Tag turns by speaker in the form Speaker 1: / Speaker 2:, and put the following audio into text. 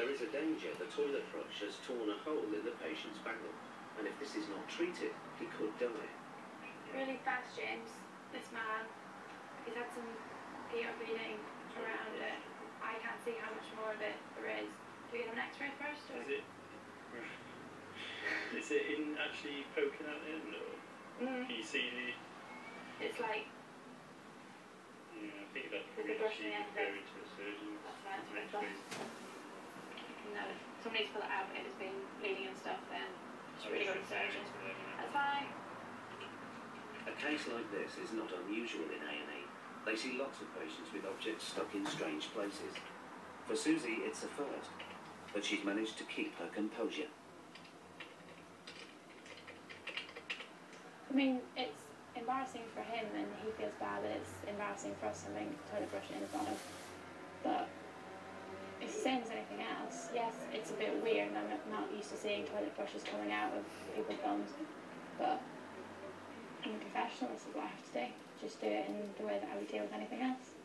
Speaker 1: There is a danger the toilet brush has torn a hole in the patient's bowel, and if this is not treated, he could die.
Speaker 2: Really fast, James. This man, he's had some ear bleeding around it. I can't see how much more of it there is. Do we get an x-ray first? Or?
Speaker 3: Is it? Is it in actually poking at him, or
Speaker 2: Mm,
Speaker 3: can you see the?
Speaker 2: it's like,
Speaker 3: Yeah, I think that's
Speaker 2: With the
Speaker 3: probably
Speaker 2: brush
Speaker 3: actually
Speaker 2: in the end of it.
Speaker 3: referring to a surgeon.
Speaker 2: that's fine, it's
Speaker 3: Next
Speaker 2: fine.
Speaker 3: week.
Speaker 2: No, someone needs to pull it out if it's been bleeding and stuff, then it's
Speaker 3: I
Speaker 2: really
Speaker 3: wish
Speaker 2: good
Speaker 3: it
Speaker 2: surgeon. That's fine.
Speaker 1: A case like this is not unusual in A&E. They see lots of patients with objects stuck in strange places. For Susie, it's a first, but she's managed to keep her composure.
Speaker 2: I mean, it's embarrassing for him and he feels bad and it's embarrassing for us having toilet brush in his bottom. But it's the same as anything Yes, it's a bit weird and I'm not used to seeing toilet brushes coming out of people's bums. But I'm a professional, this is what I have to do. Just do it in the way that I would deal with anything else.